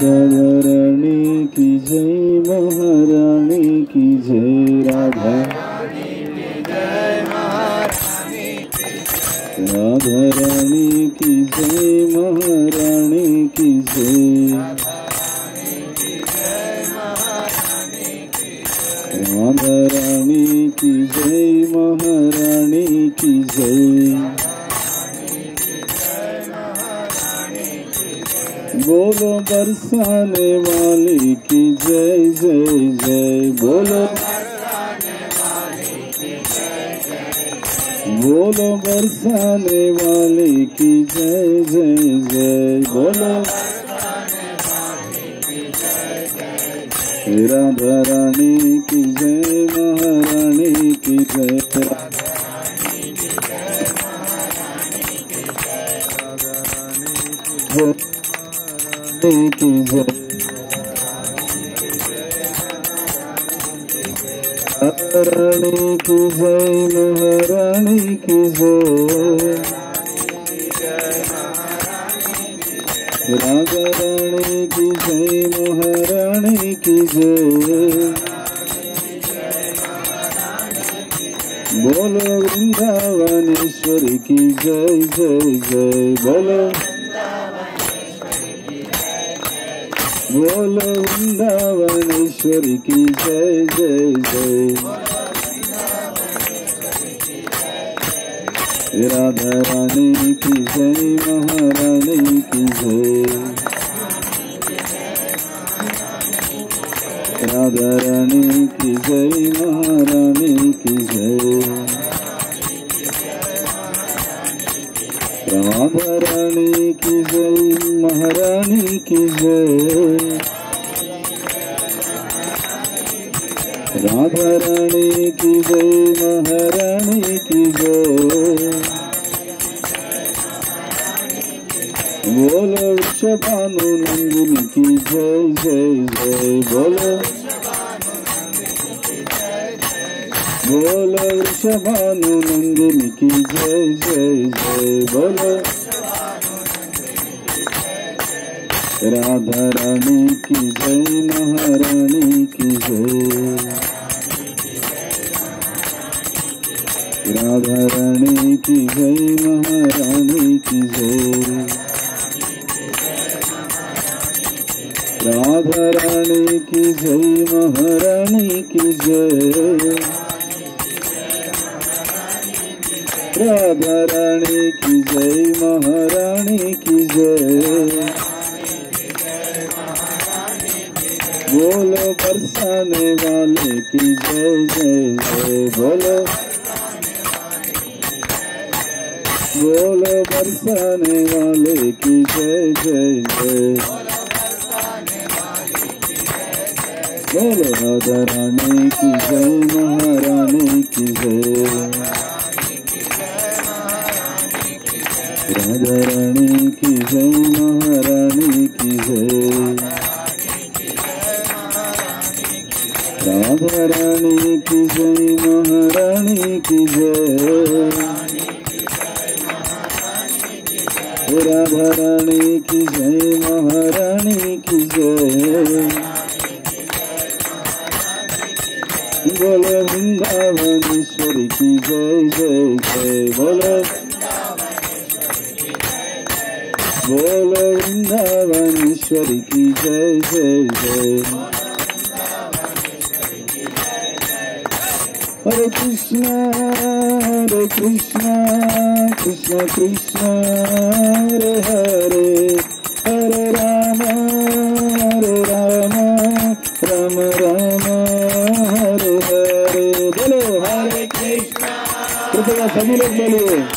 राधारानी की जय, महारानी की जय, राधा। राधा रानी की जय, महारानी की जय। राधा रानी की जय, महारानी की जय। बोलो बरसाने वाली की जय जय जय, बोलो। बोलो बरसाने वाली की जय जय जय, बोलो। राधा रानी की जय, महारानी की जय। जय की जय रानी की जय महारानी की जय राधा रानी की जय महारानी की जय बोलो वृंदावनेश्वरी की जय जय जय, बोलो। बोलो वृंदावनेश्वरी की जय जय जय राधा रानी की जय महारानी की जय राधा रानी की जय महारानी की जय रानी की जय, महारानी की जय। राधा की जय, महारानी की जय। बोलो वृषभानु नंदिनी की जय जय जय, बोलो। बोलो वृषभानु नंदिनी की जय जय जय, बोलो। राधा रानी की जय, महारानी की जय। राधा रानी की जय, महारानी की जय। राधा रानी की जय, महारानी की जय। राधा रानी की जय, महारानी की जय। बोलो बरसाने वाले की जय जय जय, बोलो। बोलो बरसाने वाले की जय जय जय। बोलो राधा रानी की जय, महारानी की जय। राधा रानी की जय महारानी की जय राधा रानी की जय महारानी की जय राधा रानी की जय महारानी की जय बोलो वृंदावनेश्वरी की जय जय जय बोलो बोलो वृंदावनेश्वरी की जय जय जय हरे कृष्णा हरे कृष्णा कृष्ण कृष्ण हरे हरे हरे राम हरे राम राम राम हरे हरे बोलो हरे कृष्णा कृपया सभी लोग बोलिए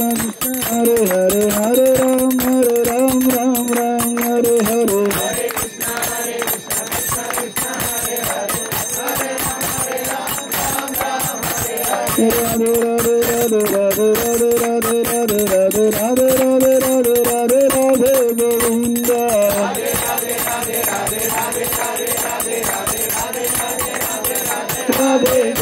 Radhe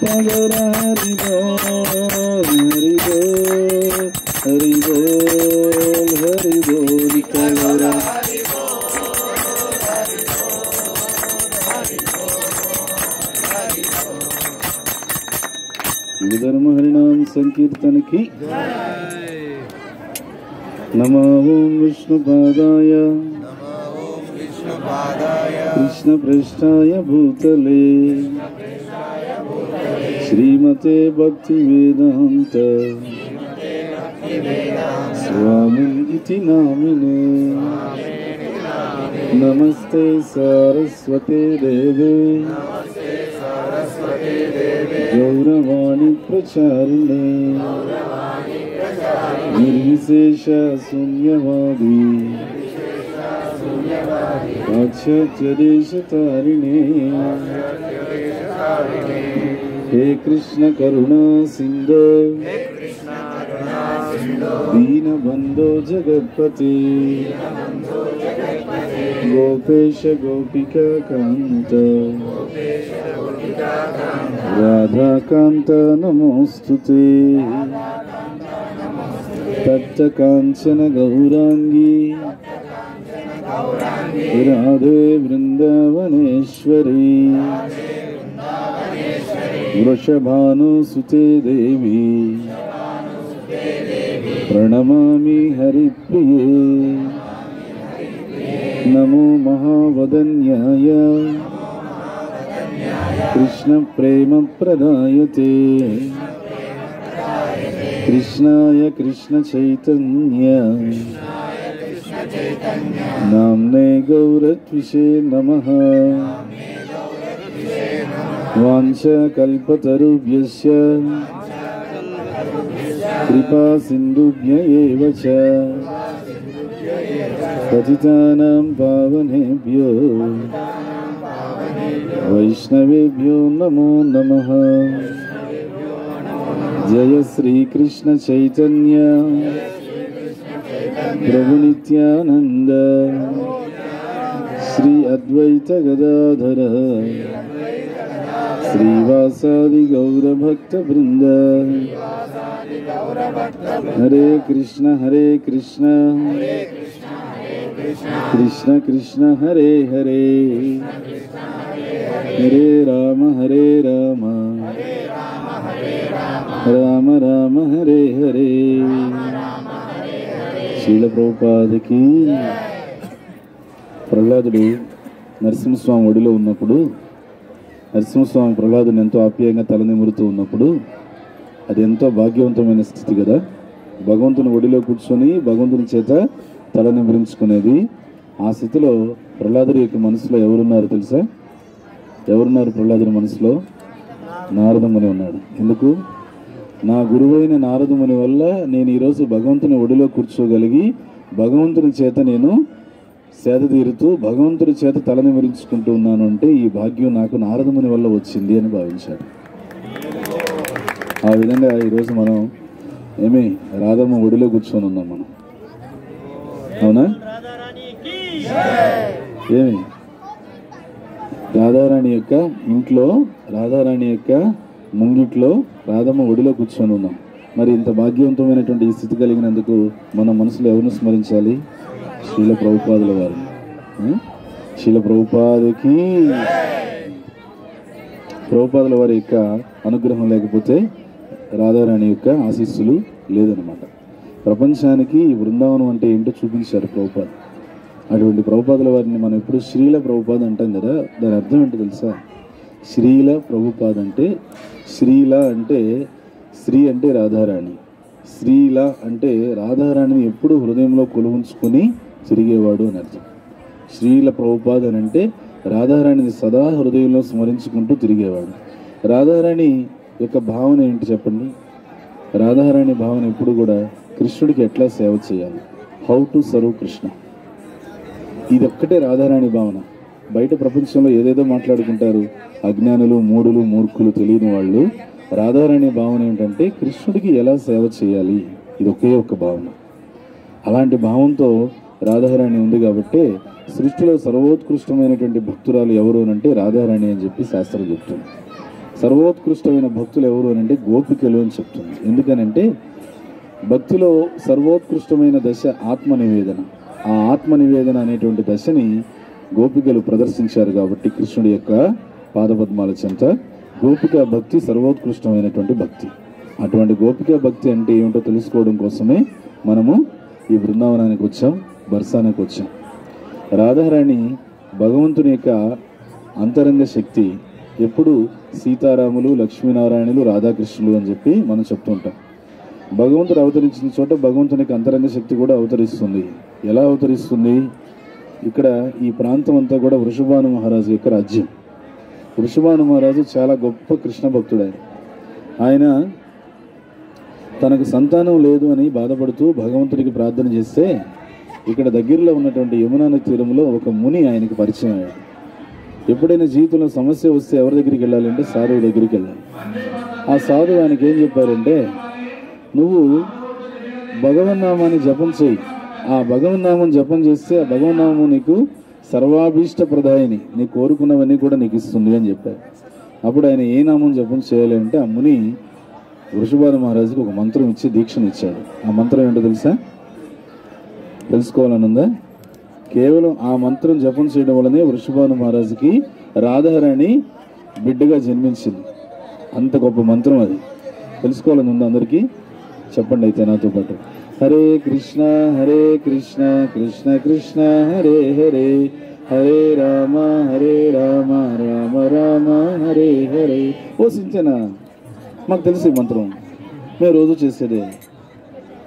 पगर हरि बोल हरि बोल धर्म हरिनाम संकीर्तन की नमो ओम विष्णुपादाय। कृष्ण पृष्ठाय भूतले। श्रीमते भक्ति वेदांत स्वामी इति नामिने। नमस्ते सारस्वते देवे। गौरवाणी प्रचारिणे। निर्विशेष शून्यवादी पाश्चात्यदेशतारिणे हे कृष्ण करुणा सिन्धो दीनबन्धो जगत्पते गोपेश गोपिका कान्त राधाकान्त नमोऽस्तु ते तप्तकाञ्चन गौराङ्गी राधे वृन्दावनेश्वरी। वृषभानुसुते देवी। प्रणमामि हरिप्रिये। नमो महावदन्याय। कृष्णप्रेमप्रदायते कृष्णाय कृष्णचैतन्य। नाम्ने गौरत्विषे नमः। वाञ्छकल्पतरुभ्यश्च। कृपासिन्धुभ्य एव च। पतितानां पावनेभ्यो। वैष्णवेभ्यो नमो नमः। जय श्रीकृष्ण चैतन्य प्रभु नित्यानन्द। श्री अद्वैत गदाधर। श्रीवासादि गौरभक्तवृन्द। हरे कृष्ण हरे कृष्ण। कृष्ण कृष्ण, हरे हरे। हरे राम हरे राम। రామ రామ హరే హరే. శీల ప్రభుపాదకి ప్రహ్లాదుడు నరసింహస్వామి ఒడిలో ఉన్నప్పుడు నరసింహస్వామి ప్రహ్లాదుని ఎంతో ఆప్యాయంగా తలనిమురుతూ ఉన్నప్పుడు అది ఎంతో భాగ్యవంతమైన స్థితి కదా. భగవంతుని ఒడిలో కూర్చొని భగవంతుని చేత తల నిమరించుకునేది ఆ స్థితిలో ప్రహ్లాదుడి యొక్క మనసులో ఎవరున్నారు తెలుసా? ఎవరున్నారు ప్రహ్లాదుడి మనసులో? నారదముని ఉన్నాడు ఎందుకు? నా గురువైన నారదుముని వల్ల నేను ఈరోజు భగవంతుని ఒడిలో కూర్చోగలిగి భగవంతుని చేత నేను సేద తీరుతూ భగవంతుడి చేత తల నిమరించుకుంటూ ఉన్నాను అంటే ఈ భాగ్యం నాకు నారదముని వల్ల వచ్చింది అని భావించాడు. ఆ విధంగా ఈరోజు మనం ఏమి రాధమ్మ ఒడిలో కూర్చొని ఉన్నాం మనం. అవునా? ఏమి? రాధారాణి యొక్క ఇంట్లో రాధారాణి యొక్క ముంగిట్లో రాధమ్మ ఒడిలో కూర్చొని ఉన్నాం. మరి ఇంత భాగ్యవంతమైనటువంటి ఈ స్థితి కలిగినందుకు మన మనసులో ఎవరిని స్మరించాలి? శీల ప్రభుపాదుల వారిని శీల ప్రభుపాదకి. ప్రభుపాదుల వారి యొక్క అనుగ్రహం లేకపోతే రాధారాణి యొక్క ఆశీస్సులు లేదనమాట ప్రపంచానికి ఈ బృందావనం అంటే ఏంటో చూపించారు ప్రభుపాద్. అటువంటి ప్రభుపాదుల వారిని మనం ఎప్పుడు శ్రీల ప్రభుపాద్ అంటాం కదా? దాని అర్థం ఏంటో తెలుసా? శ్రీల ప్రభుపాద అంటే శ్రీల అంటే శ్రీ అంటే రాధారాణి. శ్రీల అంటే రాధారాణిని ఎప్పుడు హృదయంలో కొలువుంచుకొని తిరిగేవాడు అని అర్థం. శ్రీల ప్రభుపాద్ అని అంటే రాధారాణిని సదా హృదయంలో స్మరించుకుంటూ తిరిగేవాడు. రాధారాణి యొక్క భావన ఏంటి చెప్పండి? రాధారాణి భావన ఎప్పుడు కూడా కృష్ణుడికి ఎట్లా సేవ చేయాలి? హౌ టు సర్వ్ కృష్ణ ఇది ఒక్కటే రాధారాణి భావన. బయట ప్రపంచంలో ఏదేదో మాట్లాడుకుంటారు అజ్ఞానులు మూడులు మూర్ఖులు తెలియని వాళ్ళు. రాధారాణి భావన ఏంటంటే కృష్ణుడికి ఎలా సేవ చేయాలి? ఇది ఒకే ఒక్క భావన. అలాంటి భావంతో రాధారాణి ఉంది కాబట్టి సృష్టిలో సర్వోత్కృష్టమైనటువంటి భక్తురాలు ఎవరు అంటే రాధారాణి అని చెప్పి శాస్త్రం చెప్తుంది. సర్వోత్కృష్టమైన భక్తులు ఎవరు అంటే గోపికలు అని చెప్తుంది. ఎందుకనంటే భక్తిలో సర్వోత్కృష్టమైన దశ ఆత్మ నివేదన ఆ ఆత్మ నివేదన అనేటువంటి దశని గోపికలు ప్రదర్శించారు కాబట్టి కృష్ణుడి యొక్క పాదపద్మాల చెంత. గోపిక భక్తి సర్వోత్కృష్టమైనటువంటి భక్తి. అటువంటి గోపిక భక్తి అంటే ఏమిటో తెలుసుకోవడం కోసమే మనము ఈ బృందావనానికి వచ్చాం బర్సానికి వచ్చాం. రాధారాణి భగవంతుని యొక్క అంతరంగ శక్తి ఎప్పుడు సీతారాములు లక్ష్మీనారాయణులు రాధాకృష్ణులు అని చెప్పి మనం చెప్తుంటాం భగవంతుడు అవతరించిన చోట భగవంతునికి అంతరంగ శక్తి కూడా అవతరిస్తుంది. ఎలా అవతరిస్తుంది? ఇక్కడ ఈ ప్రాంతం అంతా కూడా వృషభాను మహారాజు యొక్క రాజ్యం. వృషభాను మహారాజు చాలా గొప్ప కృష్ణ భక్తుడు ఆయన. ఆయన తనకు సంతానం లేదు అని బాధపడుతూ భగవంతుడికి ప్రార్థన చేస్తే ఇక్కడ దగ్గరలో ఉన్నటువంటి యమునా నది తీరంలో ఒక ముని ఆయనకి పరిచయం అయ్యాడు. ఎప్పుడైనా జీవితంలో సమస్య వస్తే ఎవరి దగ్గరికి వెళ్ళాలంటే సాధువు దగ్గరికి వెళ్ళాలి. ఆ సాధువు ఆయనకి ఏం చెప్పారంటే నువ్వు భగవన్నామాన్ని జపం చేయి ఆ భగవన్నామం జపం చేస్తే ఆ భగవన్నామం నీకు సర్వాభీష్ట ప్రదాయిని. నీ కోరుకున్నవన్నీ కూడా నీకు ఇస్తుంది అని చెప్పారు. అప్పుడు ఆయన ఏ నామం జపం చేయాలి అంటే ఆ ముని వృషభాద మహారాజుకి ఒక మంత్రం ఇచ్చి దీక్షను ఇచ్చాడు. ఆ మంత్రం ఏంటో తెలుసా? తెలుసుకోవాలనుందా కేవలం ఆ మంత్రం జపం చేయడం వల్లనే వృషభాను మహారాజుకి రాధారాణి బిడ్డగా జన్మించింది. అంత గొప్ప మంత్రం అది. తెలుసుకోవాలని ఉందా అందరికీ? చెప్పండి అయితే నాతో పాటు. హరే కృష్ణ హరే కృష్ణ కృష్ణ కృష్ణ హరే హరే. హరే రామ హరే రామ రామ రామ హరే హరే. ఓ సించన మాకు తెలుసు మంత్రం. మేము రోజు చేసేదే.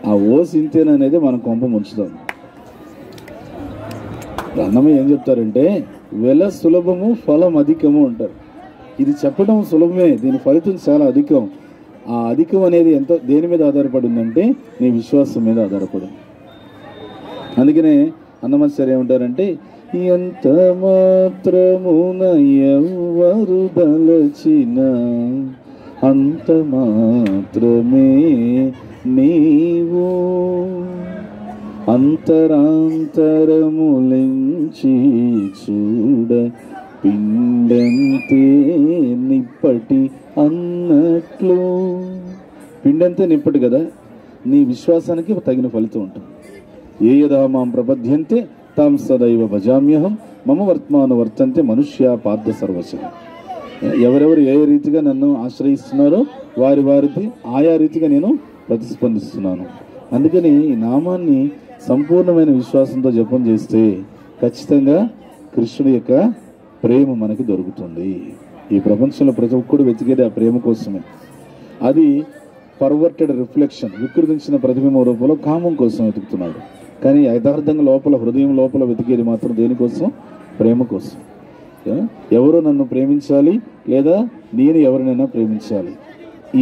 ఆ ఓ సింతేన అనేది మనం కొంప ముంచుతాం. అన్నమే ఏం చెప్తారంటే వెల సులభము ఫలం అధికము అంటారు. ఇది చెప్పడం సులభమే దీని ఫలితం చాలా అధికం. ఆ అధికం అనేది ఎంత దేని మీద ఆధారపడి ఉందంటే నీ విశ్వాసం మీద ఆధారపడి అందుకనే అన్నమాచార్య ఏమంటారంటే ఎంత మాత్రమున ఎవరు దలచిన అంత మాత్రమే నీవు అంతరాంతరములించి చూడ పిండంతే నిప్పటి అన్నట్లు. పిండంతే నిప్పటి కదా నీ విశ్వాసానికి తగిన ఫలితం ఉంటుంది. ఏ యదా మాం ప్రపద్యంతే తాం సదైవ భజామ్యహం మమ వర్తమాన వర్తంతే మనుష్య పార్థ సర్వశ. ఎవరెవరు ఏ రీతిగా నన్ను ఆశ్రయిస్తున్నారో వారి వారికి ఆయా రీతిగా నేను ప్రతిస్పందిస్తున్నాను. అందుకని ఈ నామాన్ని సంపూర్ణమైన విశ్వాసంతో జపం చేస్తే ఖచ్చితంగా కృష్ణుడి యొక్క ప్రేమ మనకి దొరుకుతుంది. ఈ ప్రపంచంలో ప్రతి ఒక్కడు వెతికేది ఆ ప్రేమ కోసమే. అది పర్వర్టెడ్ రిఫ్లెక్షన్ వికృతించిన ప్రతిబింబ రూపంలో కామం కోసం వెతుకుతున్నాడు. కానీ యథార్థంగా లోపల హృదయం లోపల వెతికేది మాత్రం దేనికోసం ప్రేమ కోసం. ఎవరు నన్ను ప్రేమించాలి లేదా నేను ఎవరినైనా ప్రేమించాలి?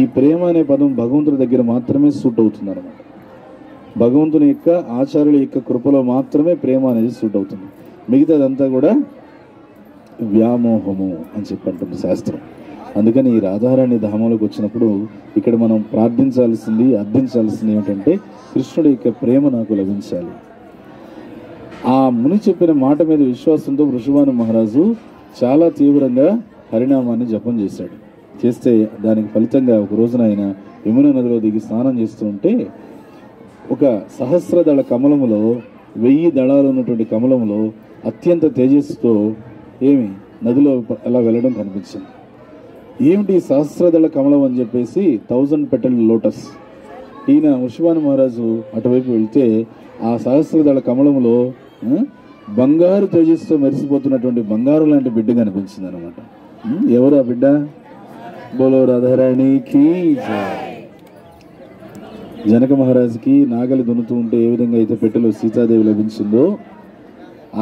ఈ ప్రేమ అనే పదం భగవంతుడి దగ్గర మాత్రమే సూట్ అవుతుంది అనమాట భగవంతుని యొక్క ఆచార్యుల యొక్క కృపలో మాత్రమే ప్రేమ అనేది సూట్ అవుతుంది. మిగతాదంతా కూడా వ్యామోహము అని చెప్పంటుంది శాస్త్రం. అందుకని ఈ రాధారాణి ధామంలోకి వచ్చినప్పుడు ఇక్కడ మనం ప్రార్థించాల్సింది అర్థించాల్సింది ఏమిటంటే కృష్ణుడి యొక్క ప్రేమ నాకు లభించాలి. ఆ ముని చెప్పిన మాట మీద విశ్వాసంతో వృషభాను మహారాజు చాలా తీవ్రంగా హరినామాన్ని జపం చేశాడు. చేస్తే దానికి ఫలితంగా ఒక రోజున ఆయన యమున నదిలో దిగి స్నానం చేస్తూ ఉంటే ఒక సహస్రదళ కమలములో వెయ్యి దళాలు ఉన్నటువంటి కమలములో అత్యంత తేజస్సుతో ఏమి? నదిలో అలా వెళ్ళడం కనిపించింది. ఏమిటి సహస్రదళ కమలం అని చెప్పేసి థౌజండ్ పెటల్ లోటస్? ఈయన వృషభాను మహారాజు అటువైపు వెళ్తే ఆ సహస్రదళ కమలంలో బంగారు తేజస్సుతో మెరిసిపోతున్నటువంటి బంగారు లాంటి బిడ్డ కనిపించింది అనమాట ఎవరు ఆ బిడ్డ? బోలో రాధారాణికి జనక మహారాజుకి నాగలి దున్నుతూ ఉంటే ఏ విధంగా అయితే పెట్టెలో సీతాదేవి లభించిందో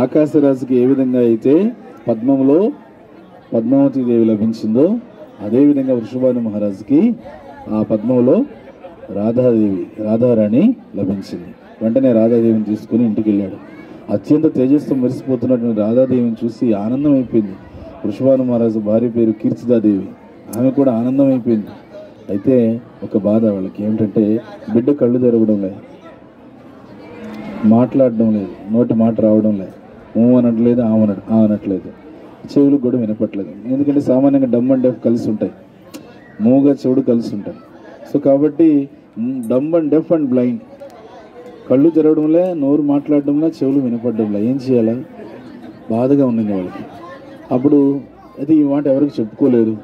ఆకాశరాజుకి ఏ విధంగా అయితే పద్మంలో పద్మావతి దేవి లభించిందో అదేవిధంగా వృషభాను మహారాజుకి ఆ పద్మంలో రాధాదేవి రాధారాణి లభించింది. వెంటనే రాధాదేవిని తీసుకుని ఇంటికి వెళ్ళాడు అత్యంత తేజస్సు మెరిసిపోతున్నటువంటి రాధాదేవిని చూసి ఆనందం అయిపోయింది వృషభాను మహారాజు భార్య పేరు కీర్తిదాదేవి. ఆమె కూడా ఆనందం అయిపోయింది అయితే ఒక బాధ వాళ్ళకి ఏమిటంటే బిడ్డ కళ్ళు తెరవడం లేదు. మాట్లాడడం లేదు. నోటి మాట రావడం లేదు. ఊ అనట్లేదు ఆ అన ఆ అనట్లేదు చెవులు కూడా వినపట్లేదు. ఎందుకంటే సామాన్యంగా డమ్ అండ్ డెఫ్ కలిసి ఉంటాయి. మూగ చెవుడు కలిసి ఉంటాయి సో కాబట్టి dumb and deaf and blind. కళ్ళు తెరవడంలే నోరు మాట్లాడడంలే చెవులు వినపడడంలే ఏం చేయాలా? బాధగా ఉండింది వాళ్ళకి. అప్పుడు అయితే ఈ మాట ఎవరికి చెప్పుకోలేదు.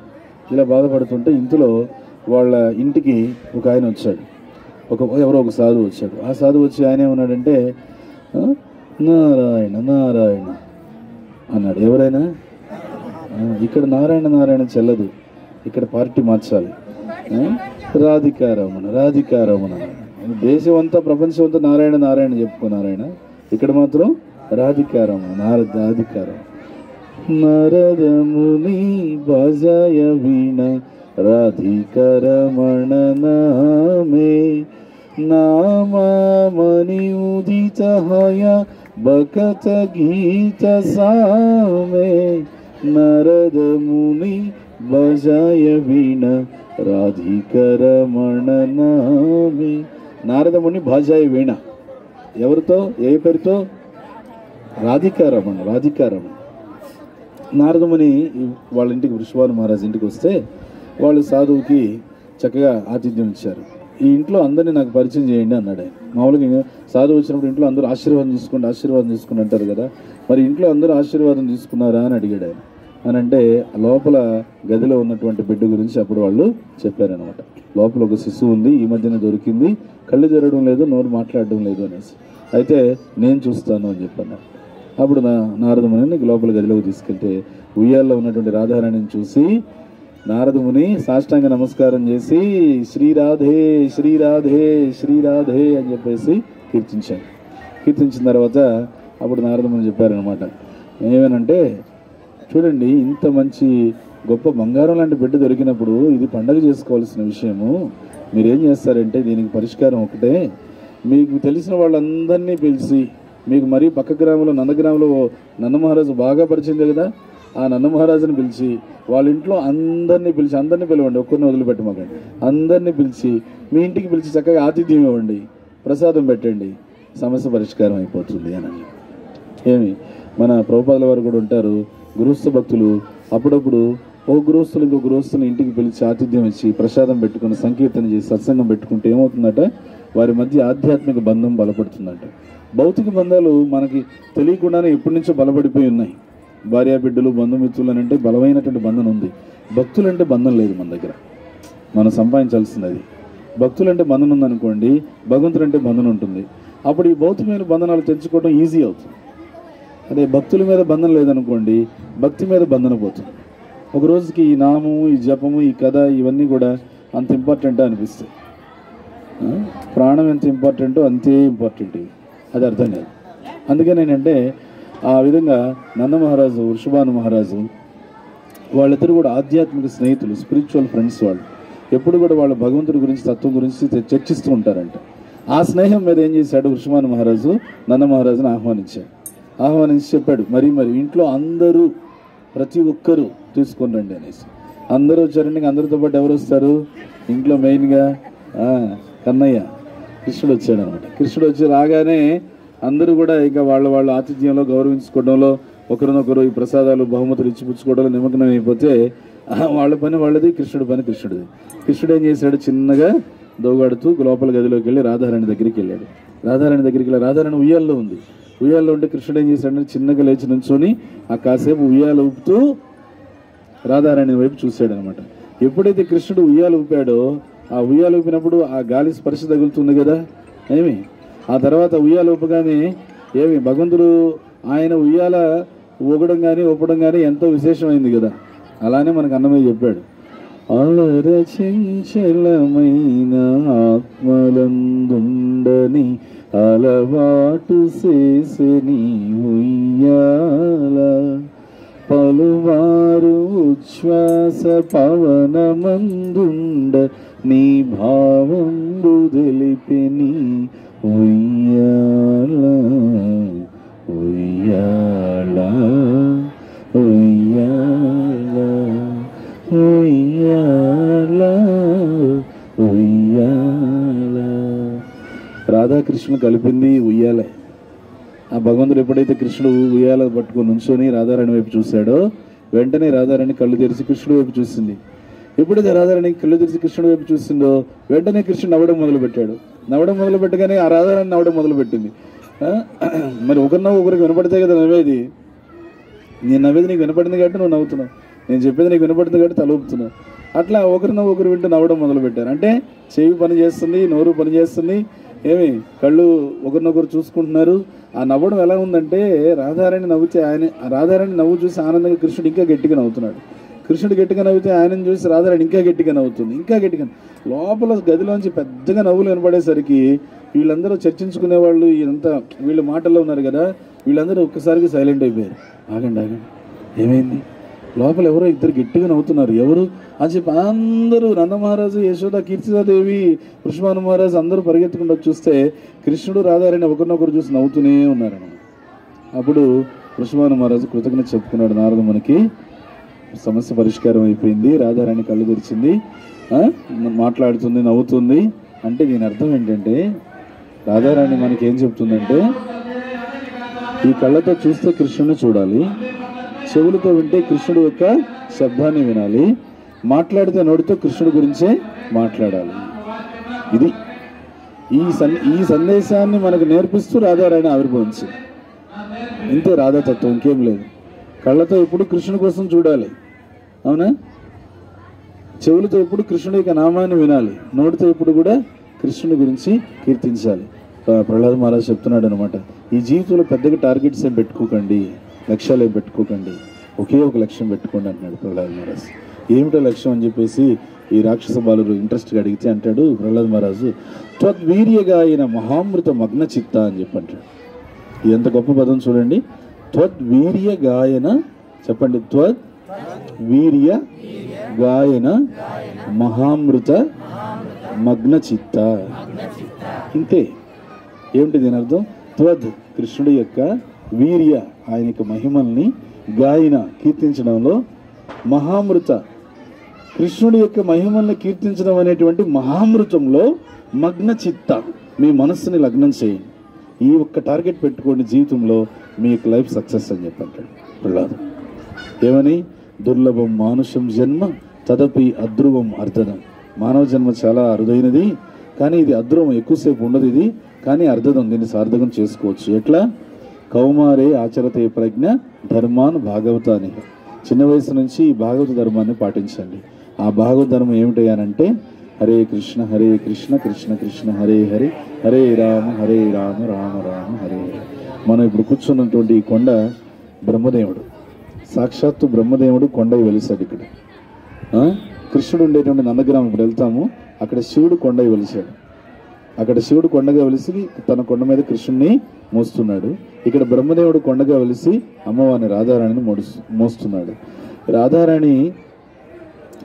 ఇలా బాధపడుతుంటే ఇంతలో వాళ్ళ ఇంటికి ఒక ఆయన వచ్చాడు. ఒక ఎవరో ఒక సాధువు వచ్చాడు. ఆ సాధువు వచ్చి ఆయన ఏమన్నాడంటే నారాయణ నారాయణ అన్నాడు. ఎవరైనా? ఇక్కడ నారాయణ నారాయణ చెల్లదు. ఇక్కడ పార్టీ మార్చాలి. రాధికారమణ రాధికారమణ దేశం అంతా ప్రపంచం అంతా నారాయణ నారాయణ చెప్పుకో నారాయణ. ఇక్కడ మాత్రం రాధికారమణ నార రాధికారం నరదముని బజాయ వీణ రాధికరమణ నామే. నామని ఉదిత హయ బకచగీచ గీత సామే నరదముని భజయ వీణ రాధికరమణ నామే నారదముని భాజాయ వీణ. ఎవరితో? ఏ పేరుతో? రాధికారమణ రాధికారమణ. నారదముని వాళ్ళ ఇంటికి వృషభాను మహారాజ్ ఇంటికి వస్తే వాళ్ళు సాధువుకి చక్కగా ఆతిథ్యం ఇచ్చారు. ఈ ఇంట్లో అందరినీ నాకు పరిచయం చేయండి అన్నాడు ఆయన. మామూలుగా సాధు సాధువు వచ్చినప్పుడు ఇంట్లో అందరూ ఆశీర్వాదం తీసుకుంటే ఆశీర్వాదం తీసుకుని అంటారు కదా. మరి ఇంట్లో అందరూ ఆశీర్వాదం తీసుకున్నారా అని అడిగాడు ఆయన. అని అంటే లోపల గదిలో ఉన్నటువంటి బిడ్డ గురించి అప్పుడు వాళ్ళు చెప్పారనమాట లోపల ఒక శిశువు ఉంది ఈ మధ్యన దొరికింది కళ్ళు జరగడం లేదు నోరు మాట్లాడడం లేదు అనేసి. అయితే నేను చూస్తాను అని చెప్పాను అప్పుడు నా నారదముని లోపల గదిలోకి తీసుకెళ్తే ఉయ్యాల్లో ఉన్నటువంటి రాధారాణిని చూసి నారదముని సాష్టాంగ నమస్కారం చేసి శ్రీరాధే శ్రీరాధే శ్రీరాధే అని చెప్పేసి కీర్తించాను కీర్తించిన తర్వాత అప్పుడు నారదముని చెప్పారనమాట ఏమేనంటే చూడండి ఇంత మంచి గొప్ప బంగారం లాంటి బిడ్డ దొరికినప్పుడు ఇది పండగ చేసుకోవాల్సిన విషయము. మీరేం చేస్తారంటే దీనికి పరిష్కారం ఒకటే. మీకు తెలిసిన వాళ్ళందరినీ పిలిచి మీకు మరీ పక్క గ్రామంలో నందగ్రామంలో నందమహారాజు బాగా పరిచయం కదా ఆ నందమహారాజుని పిలిచి వాళ్ళ ఇంట్లో అందరినీ పిలిచి అందరినీ పిలవండి ఒక్కరిని వదిలిపెట్టమాకండి అందరినీ పిలిచి మీ ఇంటికి పిలిచి చక్కగా ఆతిథ్యం ఇవ్వండి ప్రసాదం పెట్టండి సమస్య పరిష్కారం అయిపోతుంది అని ఏమి? మన ప్రభుపాదుల వారు కూడా ఉంటారు గృహస్థ భక్తులు అప్పుడప్పుడు ఓ గృహస్థులు ఇంకో గృహస్థుని ఇంటికి పిలిచి ఆతిథ్యం ఇచ్చి ప్రసాదం పెట్టుకుని సంకీర్తన చేసి సత్సంగం పెట్టుకుంటే ఏమవుతుందట? వారి మధ్య ఆధ్యాత్మిక బంధం బలపడుతుందంట. భౌతిక బంధాలు మనకి తెలియకుండానే ఎప్పటి నుంచో బలపడిపోయి ఉన్నాయి. భార్యాబిడ్డలు బంధుమిత్రులు అని అంటే బలమైనటువంటి బంధం ఉంది. భక్తులంటే బంధం లేదు మన దగ్గర. మనం సంపాదించాల్సింది అది. భక్తులంటే బంధనం ఉందనుకోండి భగవంతుడంటే బంధనం ఉంటుంది. అప్పుడు ఈ భౌతికమైన బంధనాలు తెంచుకోవడం ఈజీ అవుతుంది. అదే భక్తుల మీద బంధం లేదనుకోండి భక్తి మీద బంధన పోతుంది. ఒక రోజుకి ఈ నామము ఈ జపము ఈ కథ ఇవన్నీ కూడా అంత ఇంపార్టెంట్ అనిపిస్తాయి. ప్రాణం ఎంత ఇంపార్టెంటో అంతే ఇంపార్టెంట్ అది అర్థం కాదు. అందుకని ఏంటంటే ఆ విధంగా నంద మహారాజు వృషభాను మహారాజు వాళ్ళిద్దరు కూడా ఆధ్యాత్మిక స్నేహితులు స్పిరిచువల్ ఫ్రెండ్స్ వాళ్ళు. ఎప్పుడు కూడా వాళ్ళ భగవంతుడి గురించి తత్వం గురించి చర్చిస్తూ ఉంటారంట. ఆ స్నేహం మీద ఏం చేశాడు వృషభాను మహారాజు? నంద మహారాజుని ఆహ్వానించాడు. ఆహ్వానించి చెప్పాడు మరి మరి ఇంట్లో అందరూ ప్రతి ఒక్కరూ తీసుకొని రండి అనేసి. అందరూ వచ్చారండి అందరితో పాటు ఎవరు వస్తారు? ఇంట్లో మెయిన్గా కన్నయ్య. కృష్ణుడు వచ్చాడు అనమాట కృష్ణుడు వచ్చి రాగానే అందరూ కూడా ఇక వాళ్ళ వాళ్ళ ఆతిథ్యంలో గౌరవించుకోవడంలో ఒకరినొకరు ఈ ప్రసాదాలు బహుమతులు ఇచ్చిపుచ్చుకోవడంలో నిమగ్నం అయిపోతే వాళ్ళ పని వాళ్ళది కృష్ణుడి పని కృష్ణుడిది. కృష్ణుడు ఏం చేశాడు? చిన్నగా దోగాడుతూ లోపల గదిలోకి వెళ్ళి రాధారాణి దగ్గరికి వెళ్ళాడు. రాధారాణి దగ్గరికి వెళ్ళి రాధారాణి ఉయ్యాల్లో ఉంది. ఉయ్యాల్లో ఉంటే కృష్ణుడు ఏం చేశాడంటే చిన్నగా లేచి నుంచొని ఆ కాసేపు ఉయ్యాలు ఊపుతూ రాధారాణి వైపు చూశాడు అనమాట ఎప్పుడైతే కృష్ణుడు ఉయ్యాలు ఊపాడో ఆ ఉయ్యాలు ఊపినప్పుడు ఆ గాలి స్పర్శ తగులుతుంది కదా? ఏమి? ఆ తర్వాత ఉయ్యాలు ఊపగానే ఏమి భగవంతుడు ఆయన ఉయ్యాల ఊగడం కానీ ఊపడం కానీ ఎంతో విశేషమైంది కదా. అలానే మనకు అన్నమయ్య చెప్పాడు. అలరచించలమైన ఆత్మలందుండని అలవాటు చేసని ఉయ్యాల. పలువారు ఉచ్ఛ్వాస పవనమందుండ నీ భావం తెలిపిని ఉయ్యాల ఉయ్యాల ఉయ్యాల ఉయ్యాల ఉయ్యాల. రాధాకృష్ణ కలిపింది ఉయ్యాలే. ఆ భగవంతుడు ఎప్పుడైతే కృష్ణుడు ఉయ్యాల పట్టుకొని నుంచొని రాధారాణి వైపు చూశాడో వెంటనే రాధారాణి కళ్ళు తెరిచి కృష్ణుడి వైపు చూసింది. ఎప్పుడైతే రాధారాణి కళ్ళు తెరిచి కృష్ణుడు వైపు చూసిందో వెంటనే కృష్ణుడు నవ్వడం మొదలుపెట్టాడు. నవ్వడం మొదలు పెట్టగానే ఆ రాధారాణి నవ్వడం మొదలుపెట్టింది. మరి ఒకరినవ్వు ఒకరికి వినపడితే కదా నవ్వేది నేను నవ్వేది నీకు వినపడింది కాబట్టి నువ్వు నవ్వుతున్నావు. నేను చెప్పేది నీకు వినపడింది కాబట్టి తలుపుతున్నావు అట్లా ఒకరినవ్వు ఒకరు వింటూ నవ్వడం మొదలుపెట్టారు. అంటే చెవి పని చేస్తుంది నోరు పని చేస్తుంది ఏమి? కళ్ళు ఒకరినొకరు చూసుకుంటున్నారు. ఆ నవ్వడం ఎలా ఉందంటే రాధారాణి నవ్వుతే ఆయన రాధారాణి నవ్వు చూసి ఆనందంగా కృష్ణుడు ఇంకా గట్టిగా నవ్వుతున్నాడు. కృష్ణుడు గట్టిగా నవ్వితే ఆయనను చూసి రాధారాణి ఇంకా గట్టిగా నవ్వుతుంది ఇంకా గట్టిగా లోపల గదిలోంచి పెద్దగా నవ్వులు వినపడేసరికి వీళ్ళందరూ చర్చించుకునే వాళ్ళు ఇదంతా వీళ్ళ మాటల్లో ఉన్నారు కదా వీళ్ళందరూ ఒక్కసారిగా సైలెంట్ అయిపోయారు. ఆగండి ఆగండి. ఏమైంది? లోపల ఎవరో ఇద్దరు గట్టిగా నవ్వుతున్నారు. ఎవరు? అని చెప్పి అందరూ నందమహారాజు యశోద కీర్తిదాదేవి కృష్ణమాన మహారాజు అందరూ పరిగెత్తుకుంటూ చూస్తే కృష్ణుడు రాధారాణి ఒకరినొకరు చూసి నవ్వుతూనే ఉన్నారన్నమాట. అప్పుడు కృష్ణమాన మహారాజు కృతజ్ఞత చెప్పుకున్నాడు. నారద మనకి సమస్య పరిష్కారం అయిపోయింది రాధారాణి కళ్ళు తెరిచింది మాట్లాడుతుంది నవ్వుతుంది. అంటే దీని అర్థం ఏంటంటే రాధారాణి మనకి ఏం చెప్తుందంటే ఈ కళ్ళతో చూస్తే కృష్ణుని చూడాలి చెవులతో వింటే కృష్ణుడు యొక్క శబ్దాన్ని వినాలి మాట్లాడితే నోటితో కృష్ణుడి గురించే మాట్లాడాలి. ఇది ఈ సన్ ఈ సందేశాన్ని మనకు నేర్పిస్తూ రాధారాణి ఆవిర్భవించింది. ఇంతే రాధాతత్వం ఇంకేం లేదు. కళ్ళతో ఎప్పుడు కృష్ణుడి కోసం చూడాలి. అవునా? చెవులతో ఎప్పుడు కృష్ణుడి యొక్క నామాన్ని వినాలి. నోటితో ఎప్పుడు కూడా కృష్ణుడి గురించి కీర్తించాలి. ప్రహ్లాద్ మహారాజ్ చెప్తున్నాడు అనమాట ఈ జీవితంలో పెద్దగా టార్గెట్స్ ఏం పెట్టుకోకండి. లక్ష్యాలు ఏం పెట్టుకోకండి. ఒకే ఒక లక్ష్యం పెట్టుకోండి అంటున్నాడు ప్రహ్లాద్ మహారాజ్. ఏమిటో లక్ష్యం అని చెప్పేసి ఈ రాక్షస బాలుడు ఇంట్రెస్ట్గా అడిగితే అంటాడు ప్రహ్లాద్ మహారాజు త్వద్వీర్యగా అయిన మహామృత మగ్న చిత్త అని చెప్పి అంటాడు. ఎంత గొప్ప పదం చూడండి. త్వద్వీర్య గాయన చెప్పండి. త్వద్ వీర్య గాయన మహామృత మగ్న చిత్త ఇంతే. ఏమిటి దీని అర్థం? త్వద్ కృష్ణుడి యొక్క వీర్య ఆయన యొక్క మహిమల్ని గాయన కీర్తించడంలో మహామృత కృష్ణుడి యొక్క మహిమల్ని కీర్తించడం అనేటువంటి మహామృతంలో మగ్న చిత్త మీ మనస్సుని లగ్నం చేయండి. ఈ ఒక్క టార్గెట్ పెట్టుకోండి జీవితంలో మీ యొక్క లైఫ్ సక్సెస్ అని చెప్పంటాడు ప్రహ్లాదం. ఏమని? దుర్లభం మానుషం జన్మ తదపి అధ్రువం అర్ధదం. మానవ జన్మ చాలా అరుదైనది కానీ ఇది అధ్రువం ఎక్కువసేపు ఉండదు ఇది కానీ అర్ధదం దీన్ని సార్థకం చేసుకోవచ్చు. ఎట్లా? కౌమారే ఆచరతే ప్రజ్ఞ ధర్మాన్ భాగవతాని. చిన్న వయసు నుంచి ఈ భాగవత ధర్మాన్ని పాటించండి. ఆ భాగవత ధర్మం ఏమిటయ్యానంటే హరే కృష్ణ హరే కృష్ణ కృష్ణ కృష్ణ హరే హరే హరే రామ హరే రామ రామ రామ హరే హరే. మనం ఇప్పుడు కూర్చున్నటువంటి ఈ కొండ బ్రహ్మదేవుడు. సాక్షాత్తు బ్రహ్మదేవుడు కొండ వెలిసాడు ఇక్కడ. కృష్ణుడు ఉండేటువంటి నందగ్రామం ఇప్పుడు వెళ్తాము. అక్కడ శివుడు కొండ వెలిసాడు అక్కడ శివుడు కొండగా వెలిసి తన కొండ మీద కృష్ణుడిని మోస్తున్నాడు. ఇక్కడ బ్రహ్మదేవుడు కొండగా వెలిసి అమ్మవారిని రాధారాణిని మోడుస్- మోస్తున్నాడు. రాధారాణి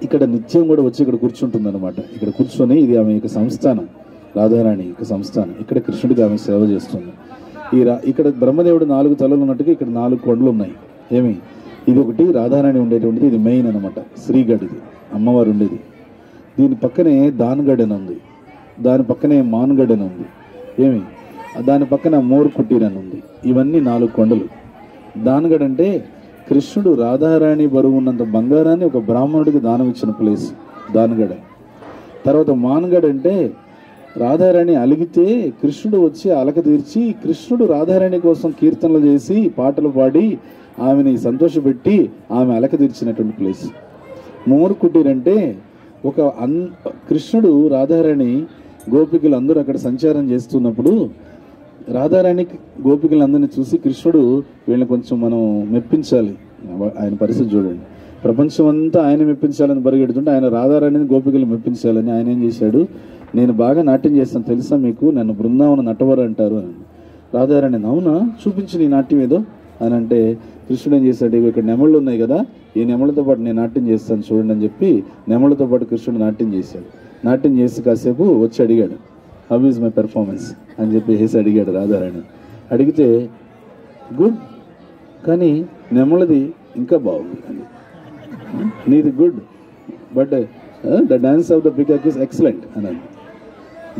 ఇక్కడ నిత్యం కూడా వచ్చి ఇక్కడ కూర్చుంటుంది అనమాట ఇక్కడ కూర్చొని ఇది ఆమె యొక్క సంస్థానం. రాధారాణి యొక్క సంస్థానం. ఇక్కడ కృష్ణుడికి ఆమె సేవ చేస్తుంది. ఈ రా ఇక్కడ బ్రహ్మదేవుడు నాలుగు తలలు ఉన్నట్టుగా ఇక్కడ నాలుగు కొండలు ఉన్నాయి. ఏమి? ఇది ఒకటి రాధారాణి ఉండేటువంటిది ఇది మెయిన్ అనమాట శ్రీగఢ్ ఇది అమ్మవారు ఉండేది దీని పక్కనే దాన్గఢ్ అని ఉంది. దాని పక్కనే మాన్గఢ్ అని ఉంది. ఏమి? దాని పక్కన మోర్ కుటీర్ అని ఉంది ఇవన్నీ నాలుగు కొండలు. దానగఢ్ అంటే కృష్ణుడు రాధారాణి బరువు ఉన్నంత బంగారాన్ని ఒక బ్రాహ్మణుడికి దానం ఇచ్చిన ప్లేస్ దానగఢ తర్వాత మానగఢ్ అంటే రాధారాణి అలిగితే కృష్ణుడు వచ్చి అలక తీర్చి కృష్ణుడు రాధారాణి కోసం కీర్తనలు చేసి పాటలు పాడి ఆమెని సంతోషపెట్టి ఆమె అలక తీర్చినటువంటి ప్లేస్ మోర్ కుటీర్ అంటే ఒక అన్ కృష్ణుడు రాధారాణి గోపికలు అందరూ అక్కడ సంచారం చేస్తున్నప్పుడు రాధారాణి గోపికలందరినీ చూసి కృష్ణుడు వీళ్ళని కొంచెం మనం మెప్పించాలి. ఆయన పరిస్థితి చూడండి. ప్రపంచం అంతా ఆయన మెప్పించాలని పరిగెడుతుంటే ఆయన రాధారాణిని గోపికలు మెప్పించాలని ఆయన ఏం చేశాడు? నేను బాగా నాట్యం చేస్తాను తెలుసా మీకు? నన్ను బృందావన నటవరు అంటారు అని. రాధారాణి అవునా? చూపించి నీ నాట్యం ఏదో అని అంటే కృష్ణుడు ఏం చేశాడు ఇవి ఇక్కడ నెమళ్ళు ఉన్నాయి కదా ఈ నెమళ్ళతో పాటు నేను నాట్యం చేస్తాను చూడండి అని చెప్పి నెమళ్ళతో పాటు కృష్ణుడు నాట్యం చేశాడు. నాట్యం చేసి కాసేపు వచ్చి అడిగాడు హౌ ఈజ్ మై పెర్ఫార్మెన్స్ అని చెప్పి వేసి అడిగాడు రాధారాణి. అడిగితే గుడ్ కానీ నెమలది ఇంకా బాగుంది. అని. Hmm? నీది good but the dance of the peacock is excellent అన్నాడు.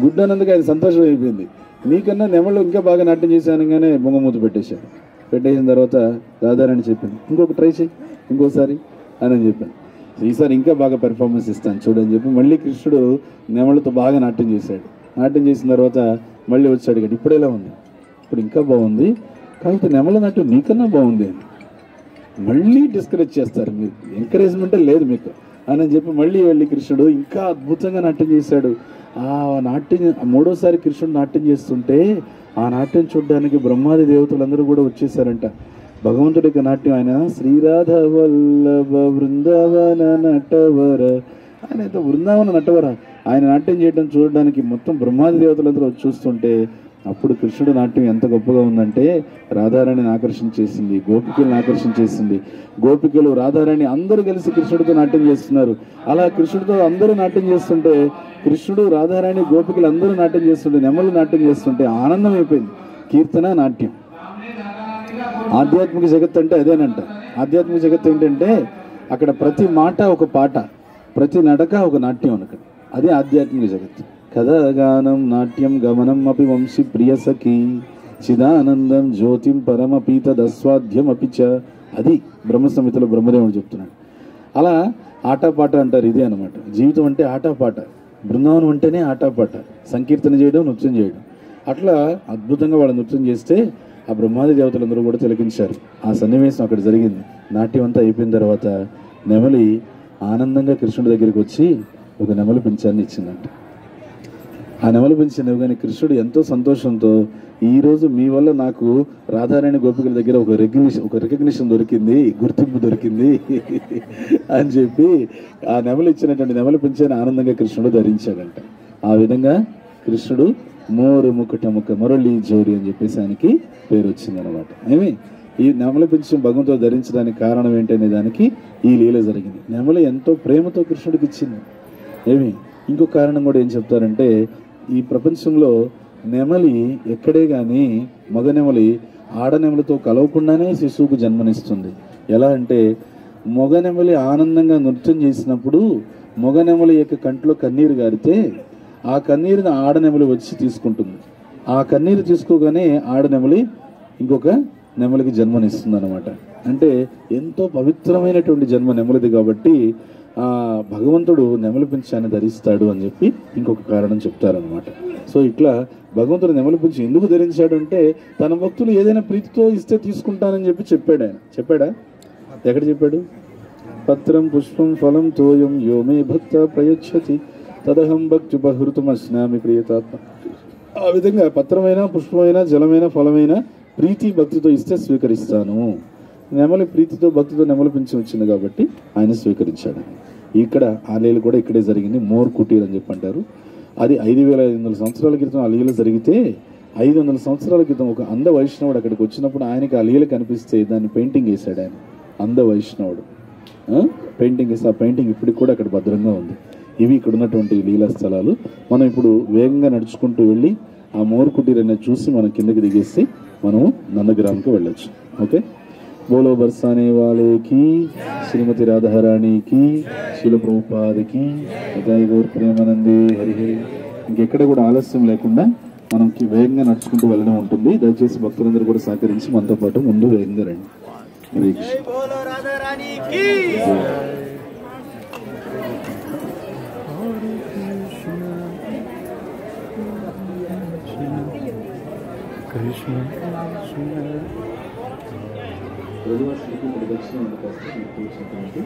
గుడ్ అన్నందుకు ఆయన సంతోషం అయిపోయింది. నీకన్నా నెమళ్ళు ఇంకా బాగా నాట్యం చేశానుగానే బొంగమూత పెట్టేశాను పెట్టేసిన తర్వాత రాధారాణి చెప్పింది ఇంకొక ట్రై చేయి ఇంకోసారి అని చెప్పాను. ఈసారి ఇంకా బాగా పెర్ఫార్మెన్స్ ఇస్తాను చూడని చెప్పి మళ్ళీ కృష్ణుడు నెమళ్ళతో బాగా నాట్యం చేశాడు. నాట్యం చేసిన తర్వాత మళ్ళీ వచ్చాడు అడిగాడు ఇప్పుడు ఎలా ఉంది? ఇప్పుడు ఇంకా బాగుంది. కాకపోతే నెమల నాట్యం నీకన్నా బాగుంది అని. మళ్ళీ డిస్కరేజ్ చేస్తారు. మీరు ఎంకరేజ్మెంటే లేదు మీకు. అని చెప్పి మళ్ళీ వెళ్ళి కృష్ణుడు ఇంకా అద్భుతంగా నాట్యం చేశాడు. ఆ నాట్యం మూడోసారి కృష్ణుడు నాట్యం చేస్తుంటే ఆ నాట్యం చూడడానికి బ్రహ్మాది దేవతలందరూ కూడా వచ్చేసారంట. భగవంతుడి యొక్క నాట్యం ఆయన శ్రీరాధ వల్లభ బృందావన నటవర. ఆయన అయితే బృందావన నటవర. ఆయన నాట్యం చేయడం చూడడానికి మొత్తం బ్రహ్మాది దేవతలందరూ వచ్చి చూస్తుంటే అప్పుడు కృష్ణుడు నాట్యం ఎంత గొప్పగా ఉందంటే రాధారాణిని ఆకర్షించేసింది గోపికలను ఆకర్షించేసింది గోపికలు రాధారాణి అందరూ కలిసి కృష్ణుడితో నాట్యం చేస్తున్నారు. అలా కృష్ణుడితో అందరూ నాట్యం చేస్తుంటే కృష్ణుడు రాధారాణి గోపికలు అందరూ నాట్యం చేస్తుంటే నెమలు నాట్యం చేస్తుంటే ఆనందం అయిపోయింది. కీర్తన నాట్యం. ఆధ్యాత్మిక జగత్ అంటే అదేనంట. ఆధ్యాత్మిక జగత్ ఏంటంటే అక్కడ ప్రతి మాట ఒక పాట ప్రతి నడక ఒక నాట్యం అక్కడ అదే ఆధ్యాత్మిక జగత్ కథగానం నాట్యం గమనం అపి వంశీ ప్రియ సఖి. చిదానందం జ్యోతిం పరమపీత దస్వాధ్యం చ. అది బ్రహ్మ సంహితలో బ్రహ్మదేవుడు చెప్తున్నాడు. అలా ఆటపాట అంటారు ఇదే అనమాట జీవితం అంటే ఆటపాట. బృందావనం అంటేనే ఆటపాట. సంకీర్తన చేయడం నృత్యం చేయడం. అట్లా అద్భుతంగా వాళ్ళు నృత్యం చేస్తే ఆ బ్రహ్మాది దేవతలందరూ కూడా తిలకించారు. ఆ సన్నివేశం అక్కడ జరిగింది. నాట్యం అంతా అయిపోయిన తర్వాత నెమలి ఆనందంగా కృష్ణుడి దగ్గరికి వచ్చి ఒక నెమలి పింఛాన్ని ఇచ్చిందంట. ఆ నెమలి కానీ కృష్ణుడు ఎంతో సంతోషంతో ఈరోజు మీ వల్ల నాకు రాధారాణి గోపికల దగ్గర ఒక రెగ్యులేషన్ ఒక రికగ్నిషన్ దొరికింది గుర్తింపు దొరికింది అని చెప్పి ఆ నెమలు ఇచ్చినటువంటి నెమలు పెంచిన ఆనందంగా కృష్ణుడు ధరించాడంట. ఆ విధంగా కృష్ణుడు మోరు ముకుట ముక్క మురళి జోరి అని చెప్పేసి ఆయనకి పేరు వచ్చిందనమాట ఏమి? ఈ నెమల పెంచడం భగవంతుడు ధరించడానికి కారణం ఏంటనే దానికి ఈ లీల జరిగింది. నెమలు ఎంతో ప్రేమతో కృష్ణుడికి ఇచ్చింది. ఏమి? ఇంకో కారణం కూడా ఏం చెప్తారంటే ఈ ప్రపంచంలో నెమలి ఎక్కడే కానీ మగ నెమలి ఆడనెమలితో కలవకుండానే శిశువుకు జన్మనిస్తుంది. ఎలా అంటే మొగ నెమలి ఆనందంగా నృత్యం చేసినప్పుడు మొగ నెమలి యొక్క కంట్లో కన్నీరు గారితే ఆ కన్నీరుని ఆడనెమలి వచ్చి తీసుకుంటుంది. ఆ కన్నీరు తీసుకోగానే ఆడనెమలి ఇంకొక నెమలికి జన్మనిస్తుంది అనమాట అంటే ఎంతో పవిత్రమైనటువంటి జన్మ నెమలిది కాబట్టి భగవంతుడు నెమలి పింఛాన్ని ధరిస్తాడు అని చెప్పి ఇంకొక కారణం చెప్తారనమాట సో ఇట్లా భగవంతుడు నెమలి పింఛం ఎందుకు ధరించాడు అంటే తన భక్తులు ఏదైనా ప్రీతితో ఇస్తే తీసుకుంటానని చెప్పి చెప్పాడు ఆయన. చెప్పాడా? ఎక్కడ చెప్పాడు? పత్రం పుష్పం ఫలం తోయం యో మే భక్త ప్రయచ్చతి. తదహం భక్తి బహృతమస్నామి ప్రియతాత్మ. ఆ విధంగా పత్రమైనా పుష్పమైనా జలమైన ఫలమైన ప్రీతి భక్తితో ఇస్తే స్వీకరిస్తాను. నెమలి ప్రీతితో భక్తితో నెమలి పింఛం వచ్చింది కాబట్టి ఆయన స్వీకరించాడు. ఇక్కడ ఆ లీల కూడా ఇక్కడే జరిగింది. మోర్ కుటీర్ అని చెప్పి అంటారు. అది ఐదు వేల ఐదు వందల సంవత్సరాల క్రితం ఆ లీల జరిగితే ఐదు వందల సంవత్సరాల క్రితం ఒక అంధ వైష్ణవుడు అక్కడికి వచ్చినప్పుడు ఆయనకి ఆ లీల కనిపిస్తే దాన్ని పెయింటింగ్ వేశాడు ఆయన. అంధ వైష్ణవుడు. పెయింటింగ్ వేసి ఆ పెయింటింగ్ ఇప్పటికి కూడా అక్కడ భద్రంగా ఉంది. ఇవి ఇక్కడ ఉన్నటువంటి లీలా స్థలాలు. మనం ఇప్పుడు వేగంగా నడుచుకుంటూ వెళ్ళి ఆ మోర్ కుటీర్ అనేది చూసి మనం కిందకి దిగేసి మనము నందగ్రామ్కి వెళ్ళొచ్చు. ఓకే? బోలో బర్సానే వాలేకి శ్రీమతి రాధారాణికి శిల ప్రభుపాదికి గౌర్ ప్రేమానందే హరి హరి. ఇంకెక్కడ కూడా ఆలస్యం లేకుండా మనకి వేగంగా నడుచుకుంటూ వెళ్ళడం ఉంటుంది. దయచేసి భక్తులందరూ కూడా సహకరించి మనతో పాటు ముందు వేగంగా రండి. హరే కృష్ణ. बोलो ప్రతి వర్షానికి ప్రతి దక్షిణ అవకాశం కూర్చున్నటువంటి